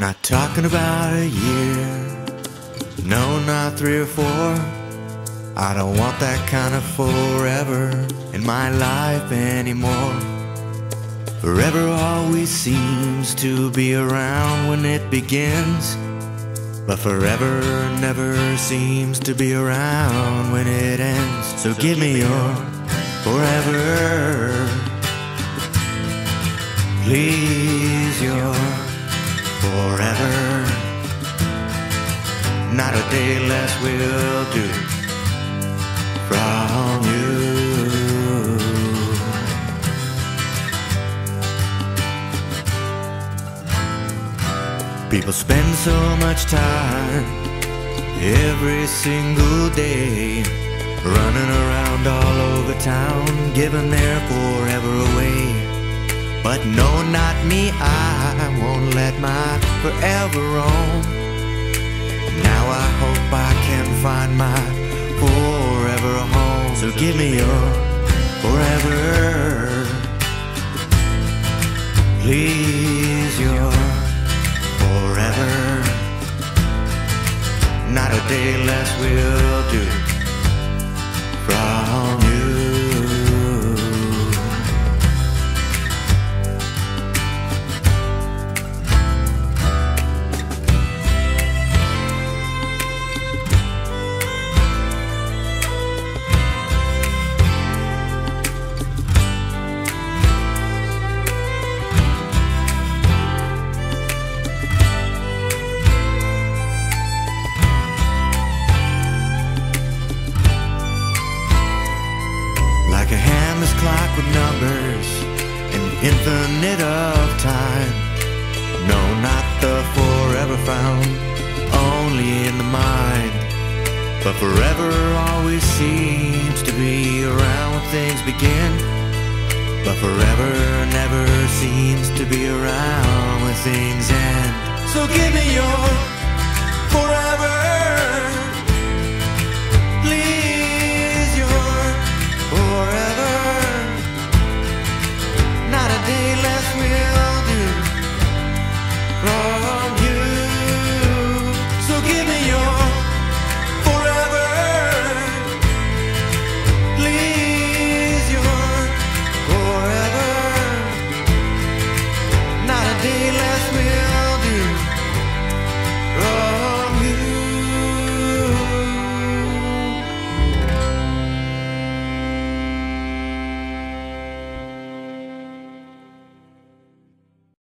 Not talking about a year, no, not three or four. I don't want that kind of forever in my life anymore. Forever always seems to be around when it begins, but forever never seems to be around when it ends. So give me your forever. Forever. Not a day less will do from you. People spend so much time every single day running around all over town, giving their away. But no, not me, I won't let my forever roam. Now I hope I can find my forever home. So give me your forever. Please, your forever. Not a day less will do from you. Hammer's clock with numbers, an infinite of time. No, not the forever found, only in the mind. But forever always seems to be around when things begin. But forever never seems to be around when things end. So give me your.